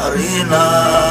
arena.